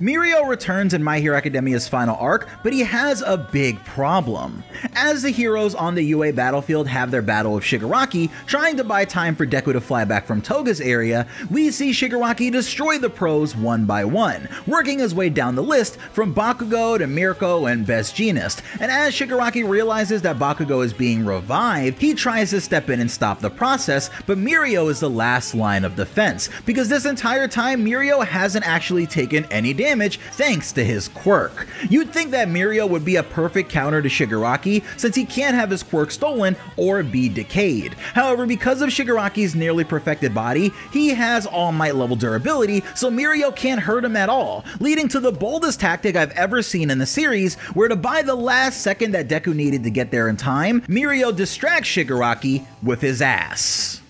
Mirio returns in My Hero Academia's final arc, but he has a big problem. As the heroes on the UA battlefield have their battle of Shigaraki, trying to buy time for Deku to fly back from Toga's area, we see Shigaraki destroy the pros one by one, working his way down the list from Bakugo to Mirko and Best Jeanist. And as Shigaraki realizes that Bakugo is being revived, he tries to step in and stop the process, but Mirio is the last line of defense, because this entire time Mirio hasn't actually taken any damage damage thanks to his quirk. You'd think that Mirio would be a perfect counter to Shigaraki since he can't have his quirk stolen or be decayed. However, because of Shigaraki's nearly perfected body, he has All Might level durability, so Mirio can't hurt him at all, leading to the boldest tactic I've ever seen in the series, where to buy the last second that Deku needed to get there in time, Mirio distracts Shigaraki with his ass.